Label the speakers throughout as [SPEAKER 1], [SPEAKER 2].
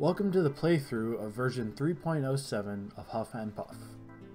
[SPEAKER 1] Welcome to the playthrough of version 3.07 of Huff and Puff.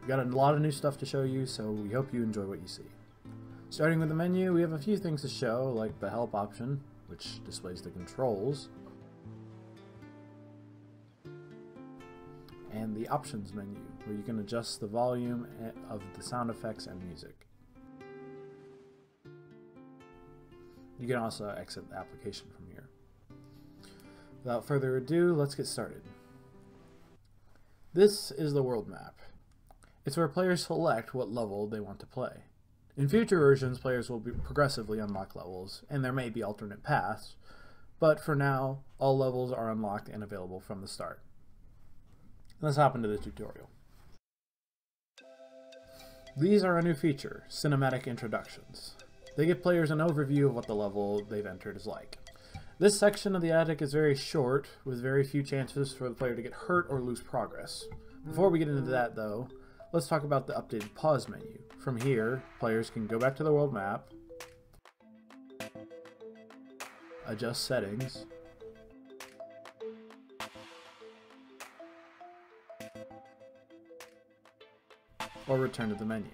[SPEAKER 1] We've got a lot of new stuff to show you, so we hope you enjoy what you see. Starting with the menu, we have a few things to show, like the help option, which displays the controls, and the options menu, where you can adjust the volume of the sound effects and music. You can also exit the application from here. Without further ado, let's get started. This is the world map. It's where players select what level they want to play. In future versions, players will be progressively unlock levels, and there may be alternate paths, but for now, all levels are unlocked and available from the start. Let's hop into the tutorial. These are a new feature, Cinematic Introductions. They give players an overview of what the level they've entered is like. This section of the attic is very short, with very few chances for the player to get hurt or lose progress. Before we get into that though, let's talk about the updated pause menu. From here, players can go back to the world map, adjust settings, or return to the menu.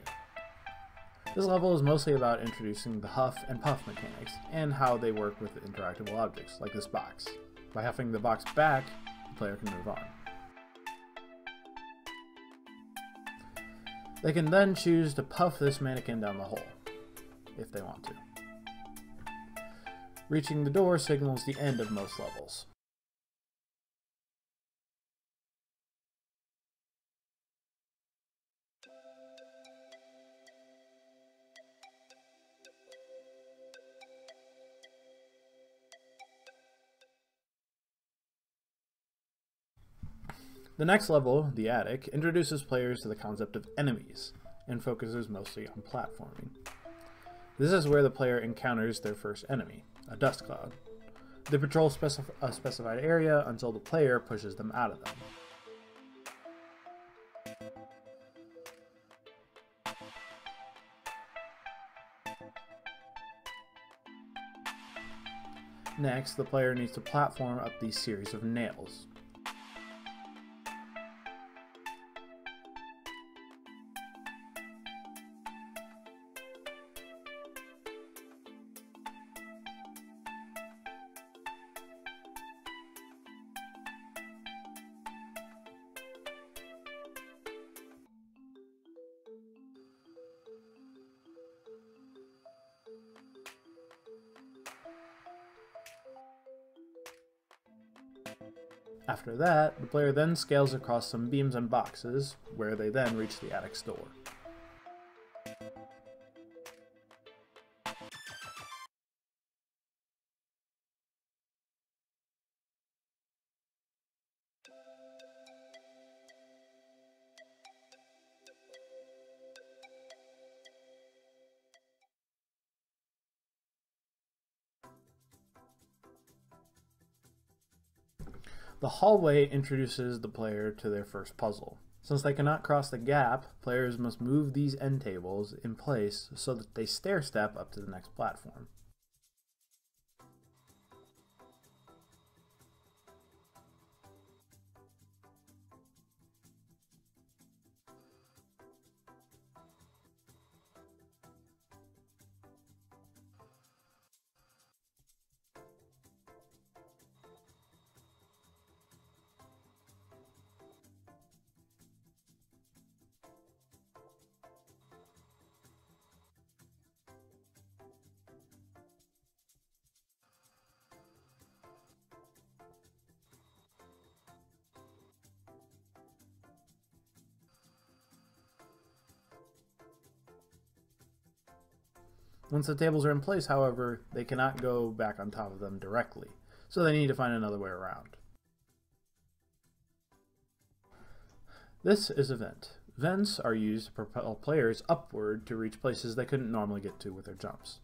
[SPEAKER 1] This level is mostly about introducing the huff and puff mechanics, and how they work with interactable objects, like this box. By huffing the box back, the player can move on. They can then choose to puff this mannequin down the hole, if they want to. Reaching the door signals the end of most levels. The next level, the attic, introduces players to the concept of enemies and focuses mostly on platforming. This is where the player encounters their first enemy, a dust cloud. They patrol specif a specified area until the player pushes them out of them. Next, the player needs to platform up these series of nails. That, the player then scales across some beams and boxes, where they then reach the attic's door. The hallway introduces the player to their first puzzle. Since they cannot cross the gap, players must move these end tables in place so that they stair step up to the next platform. Once the tables are in place, however, they cannot go back on top of them directly, so they need to find another way around. This is a vent. Vents are used to propel players upward to reach places they couldn't normally get to with their jumps.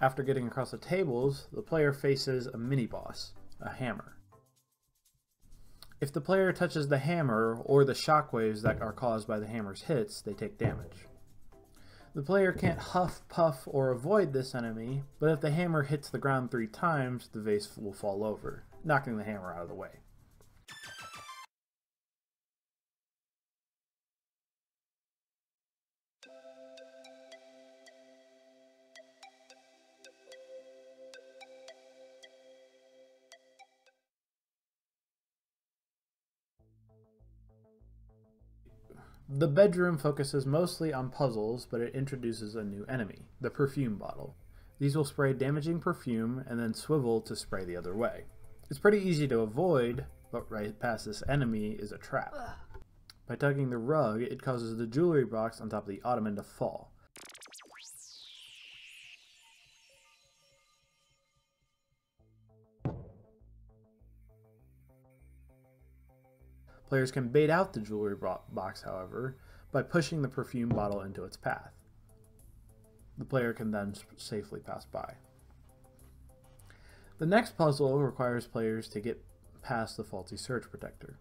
[SPEAKER 1] After getting across the tables, the player faces a mini-boss, a hammer. If the player touches the hammer or the shockwaves that are caused by the hammer's hits, they take damage. The player can't huff, puff, or avoid this enemy, but if the hammer hits the ground three times, the vase will fall over, knocking the hammer out of the way. The bedroom focuses mostly on puzzles, but it introduces a new enemy, the perfume bottle. These will spray damaging perfume and then swivel to spray the other way. It's pretty easy to avoid, but right past this enemy is a trap. By tugging the rug, it causes the jewelry box on top of the ottoman to fall. Players can bait out the jewelry box, however, by pushing the perfume bottle into its path. The player can then safely pass by. The next puzzle requires players to get past the faulty surge protector.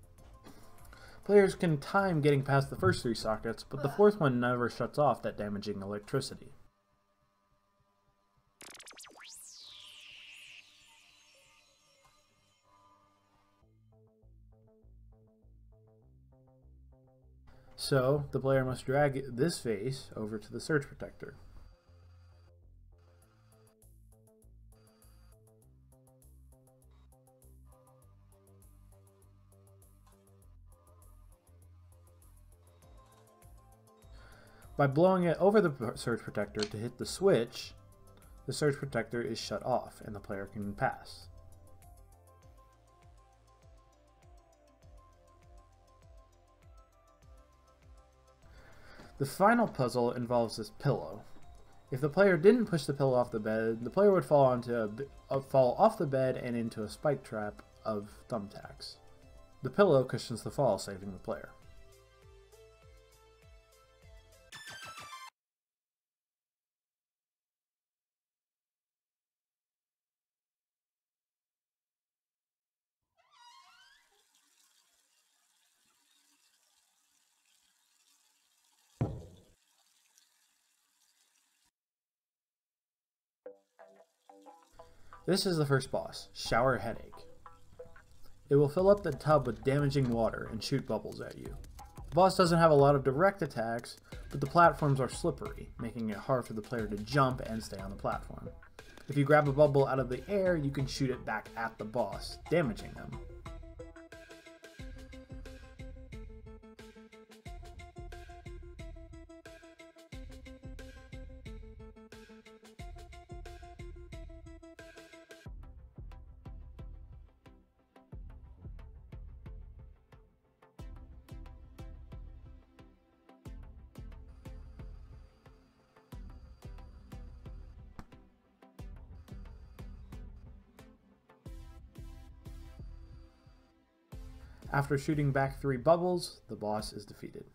[SPEAKER 1] Players can time getting past the first three sockets, but the fourth one never shuts off that damaging electricity. So, the player must drag this face over to the surge protector. By blowing it over the surge protector to hit the switch, the surge protector is shut off and the player can pass. The final puzzle involves this pillow. If the player didn't push the pillow off the bed, the player would fall onto a, uh, fall off the bed and into a spike trap of thumbtacks. The pillow cushions the fall, saving the player. This is the first boss, Shower Headache. It will fill up the tub with damaging water and shoot bubbles at you. The boss doesn't have a lot of direct attacks, but the platforms are slippery, making it hard for the player to jump and stay on the platform. If you grab a bubble out of the air, you can shoot it back at the boss, damaging them. After shooting back three bubbles, the boss is defeated.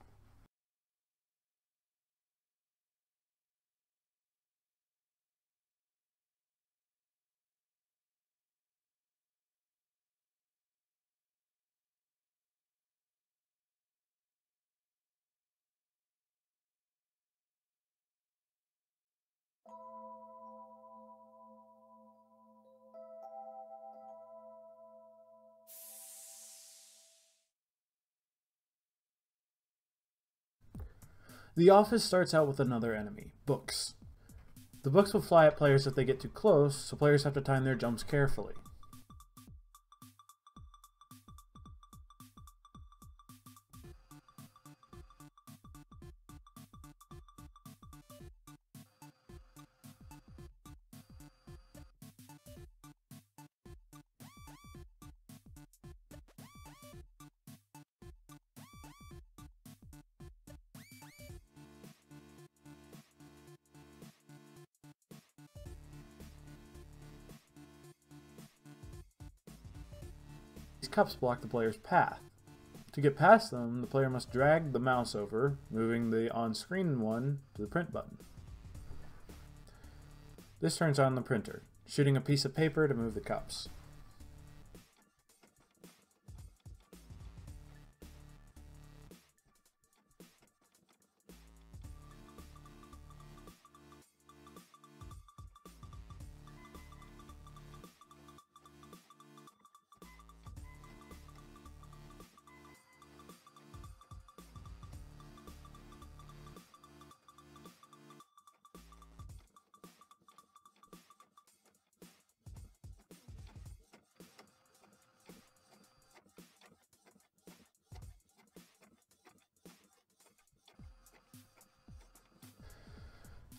[SPEAKER 1] The office starts out with another enemy, books. The books will fly at players if they get too close, so players have to time their jumps carefully. These cups block the player's path. To get past them, the player must drag the mouse over, moving the on-screen one to the print button. This turns on the printer, shooting a piece of paper to move the cups.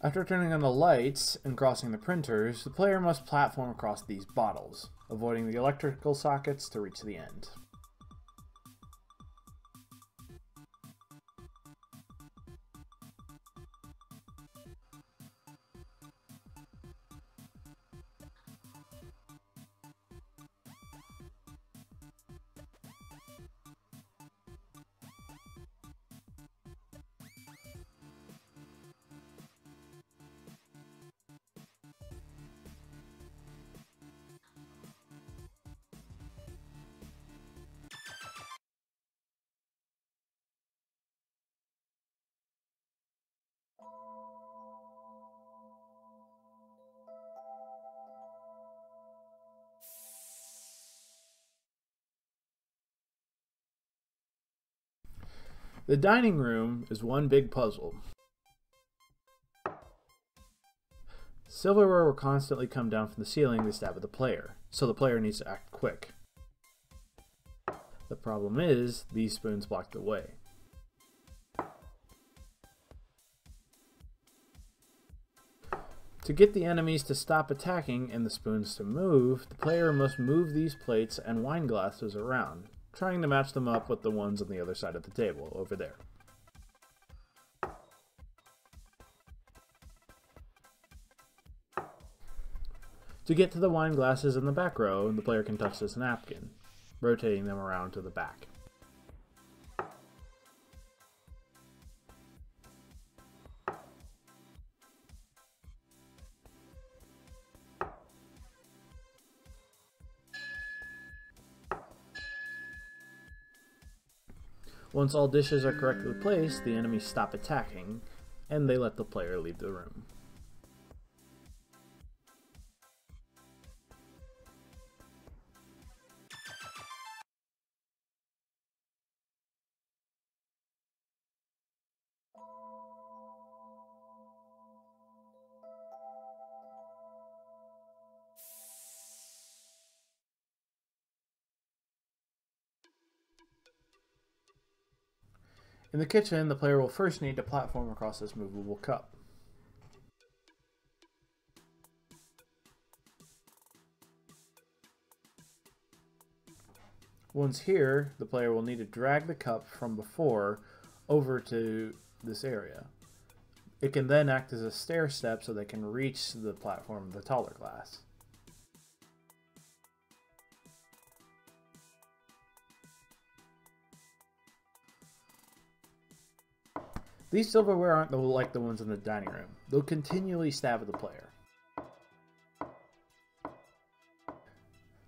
[SPEAKER 1] After turning on the lights and crossing the printers, the player must platform across these bottles, avoiding the electrical sockets to reach the end. The dining room is one big puzzle. Silverware will constantly come down from the ceiling to stab at the player, so the player needs to act quick. The problem is, these spoons block the way. To get the enemies to stop attacking and the spoons to move, the player must move these plates and wine glasses around, trying to match them up with the ones on the other side of the table, over there. To get to the wine glasses in the back row, the player can touch this napkin, rotating them around to the back. Once all dishes are correctly placed, the enemies stop attacking, and they let the player leave the room. In the kitchen, the player will first need to platform across this movable cup. Once here, the player will need to drag the cup from before over to this area. It can then act as a stair step so they can reach the platform of the taller glass. These silverware aren't like the ones in the dining room. They'll continually stab at the player.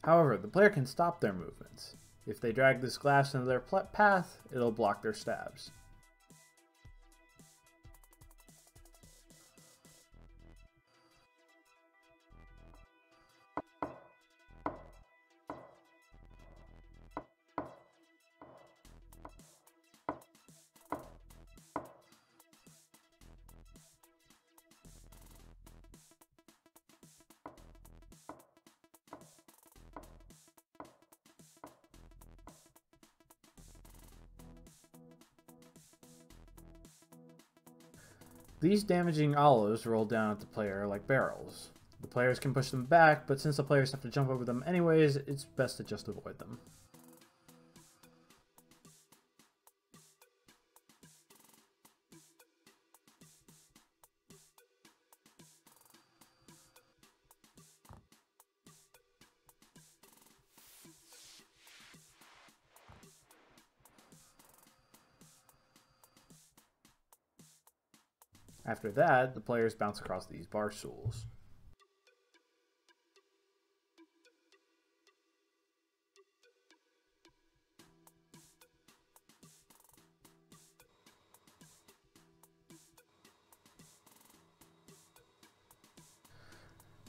[SPEAKER 1] However, the player can stop their movements. If they drag this glass into their path, it'll block their stabs. These damaging olives roll down at the player like barrels. The players can push them back, but since the players have to jump over them anyways, it's best to just avoid them. After that, the players bounce across these bar stools.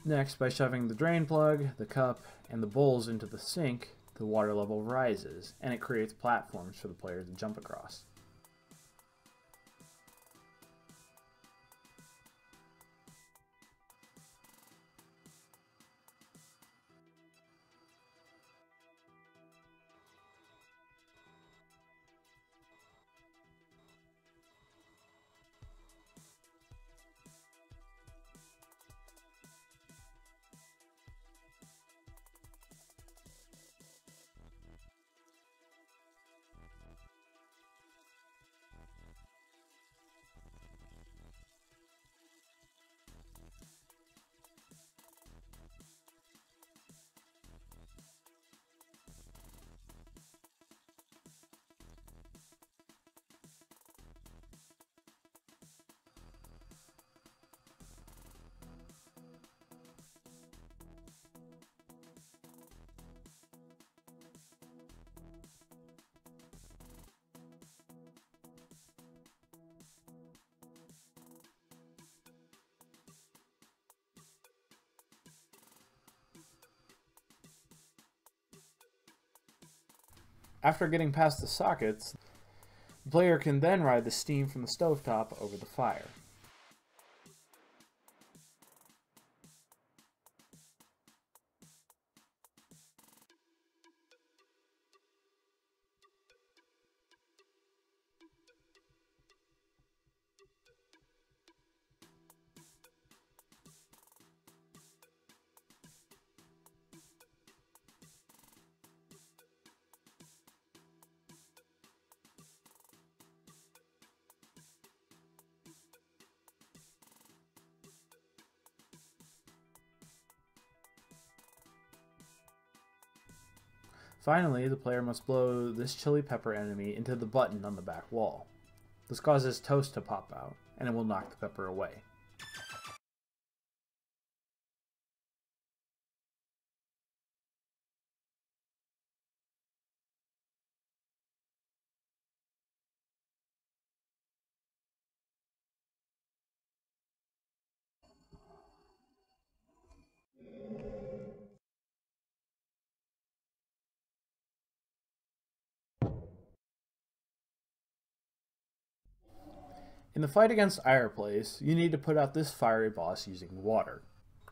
[SPEAKER 1] Next, by shoving the drain plug, the cup, and the bowls into the sink, the water level rises, and it creates platforms for the players to jump across. After getting past the sockets, the player can then ride the steam from the stovetop over the fire. Finally, the player must blow this chili pepper enemy into the button on the back wall. This causes toast to pop out, and it will knock the pepper away. In the fight against Ireplace, you need to put out this fiery boss using water.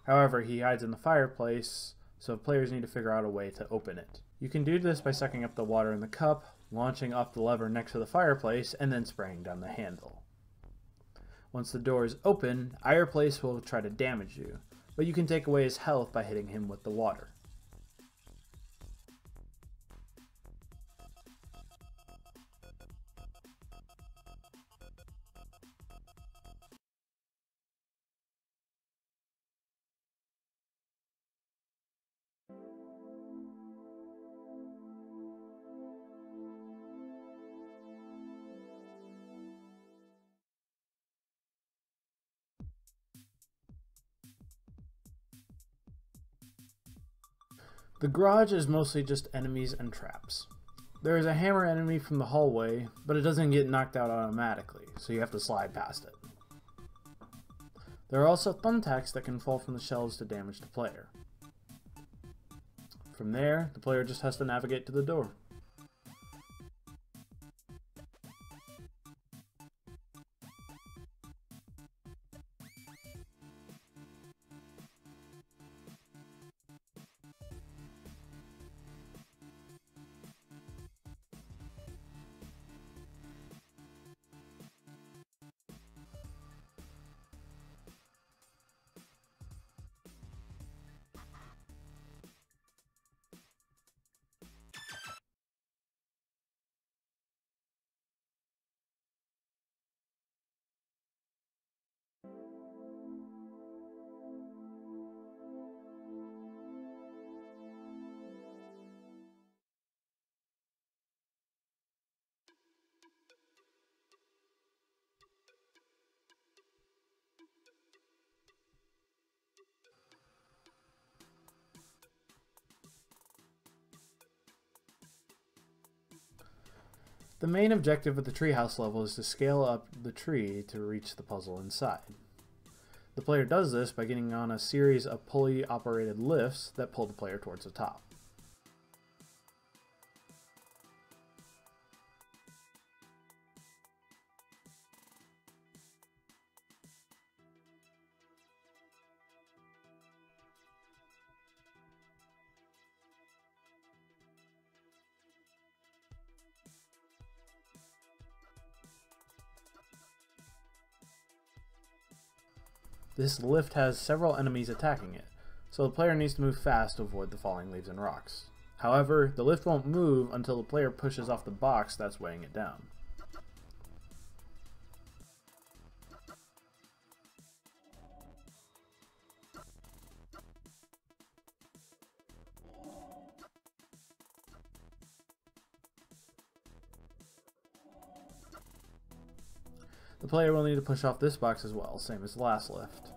[SPEAKER 1] However, he hides in the fireplace, so players need to figure out a way to open it. You can do this by sucking up the water in the cup, launching up the lever next to the fireplace, and then spraying down the handle. Once the door is open, Ireplace will try to damage you, but you can take away his health by hitting him with the water. The garage is mostly just enemies and traps. There is a hammer enemy from the hallway, but it doesn't get knocked out automatically, so you have to slide past it. There are also thumbtacks that can fall from the shelves to damage the player. From there, the player just has to navigate to the door. The main objective of the treehouse level is to scale up the tree to reach the puzzle inside. The player does this by getting on a series of pulley-operated lifts that pull the player towards the top. This lift has several enemies attacking it, so the player needs to move fast to avoid the falling leaves and rocks. However, the lift won't move until the player pushes off the box that's weighing it down. The player will need to push off this box as well, same as the last lift.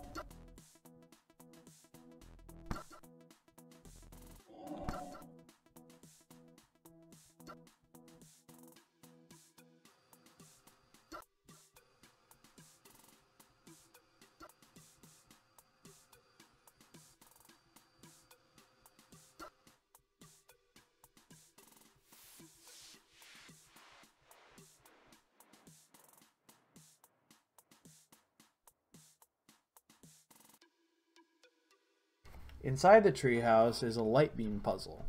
[SPEAKER 1] Inside the treehouse is a light beam puzzle.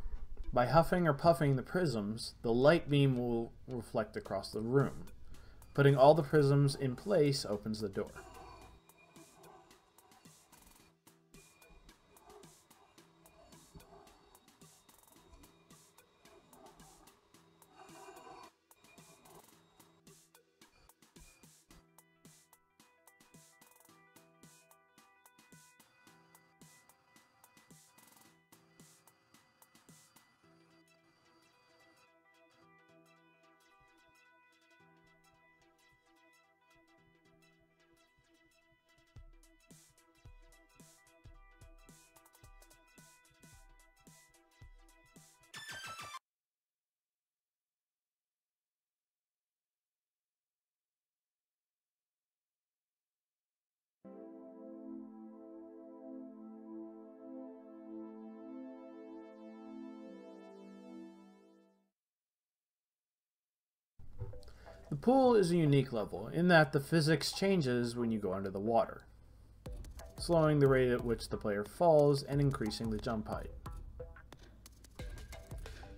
[SPEAKER 1] By huffing or puffing the prisms, the light beam will reflect across the room. Putting all the prisms in place opens the door. The pool is a unique level in that the physics changes when you go under the water, slowing the rate at which the player falls and increasing the jump height.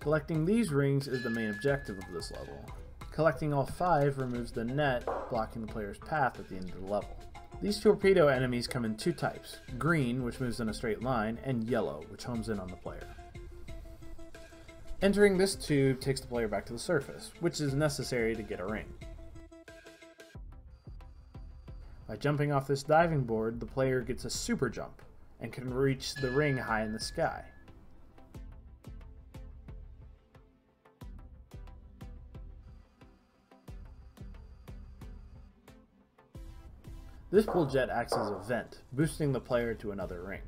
[SPEAKER 1] Collecting these rings is the main objective of this level. Collecting all five removes the net blocking the player's path at the end of the level. These torpedo enemies come in two types, green, which moves in a straight line, and yellow, which homes in on the player. Entering this tube takes the player back to the surface, which is necessary to get a ring. By jumping off this diving board, the player gets a super jump and can reach the ring high in the sky. This pull jet acts as a vent, boosting the player to another ring.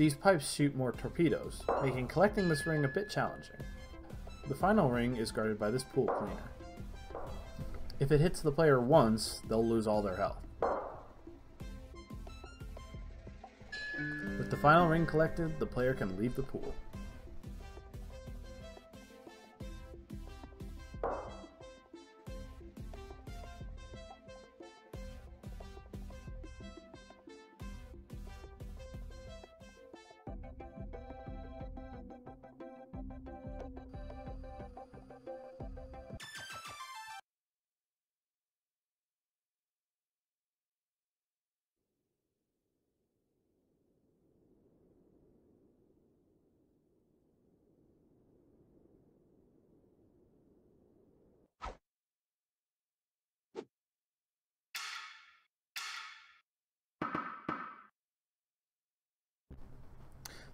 [SPEAKER 1] These pipes shoot more torpedoes, making collecting this ring a bit challenging. The final ring is guarded by this pool cleaner. If it hits the player once, they'll lose all their health. With the final ring collected, the player can leave the pool.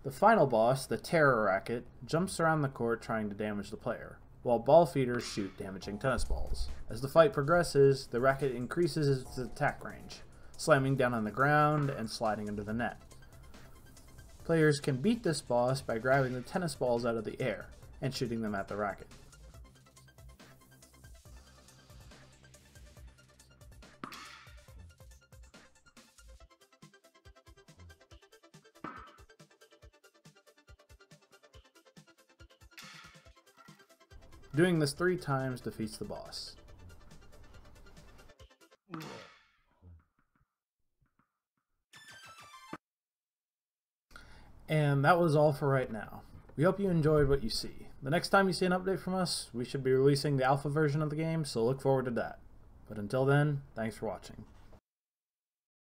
[SPEAKER 1] The final boss, the Terror Racket, jumps around the court trying to damage the player. while ball feeders shoot damaging tennis balls. As the fight progresses, the racket increases its attack range, slamming down on the ground and sliding into the net. Players can beat this boss by grabbing the tennis balls out of the air and shooting them at the racket. Doing this three times defeats the boss. And that was all for right now. We hope you enjoyed what you see. The next time you see an update from us, we should be releasing the alpha version of the game, so look forward to that. But until then, thanks for watching.